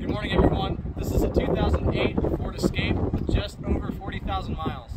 Good morning everyone. This is a 2008 Ford Escape with just over 40,000 miles.